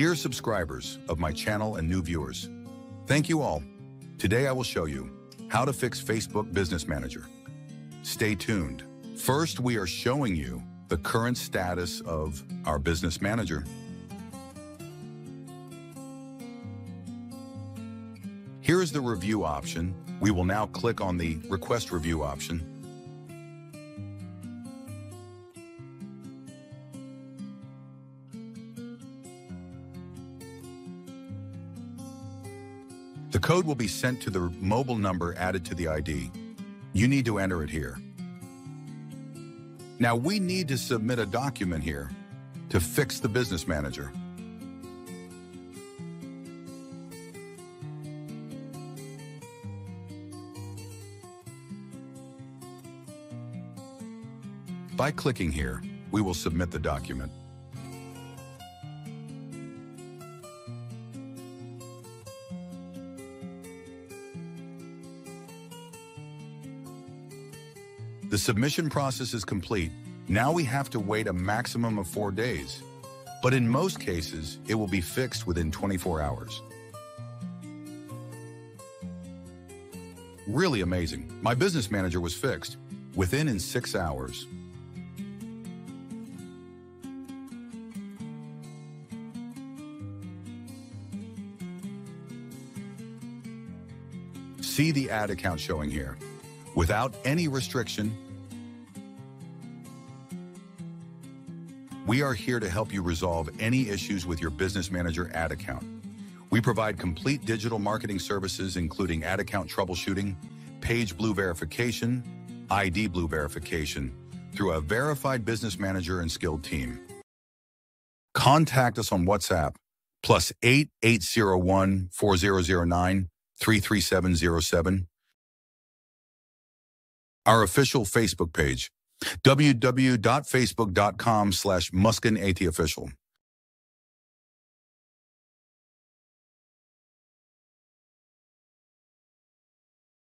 Dear subscribers of my channel and new viewers, thank you all. Today I will show you how to fix Facebook Business Manager. Stay tuned. First, we are showing you the current status of our Business Manager. Here is the review option. We will now click on the Request Review option. The code will be sent to the mobile number added to the ID. You need to enter it here. Now we need to submit a document here to fix the business manager. By clicking here, we will submit the document. The submission process is complete. Now we have to wait a maximum of four days. But in most cases, it will be fixed within 24 hours. Really amazing. My business manager was fixed within in six hours. See the ad account showing here without any restriction. We are here to help you resolve any issues with your Business Manager ad account. We provide complete digital marketing services, including ad account troubleshooting, page blue verification, ID blue verification, through a verified business manager and skilled team. Contact us on WhatsApp, plus 8801 4009 33707 our official Facebook page, www.facebook.com slash muskanitofficial.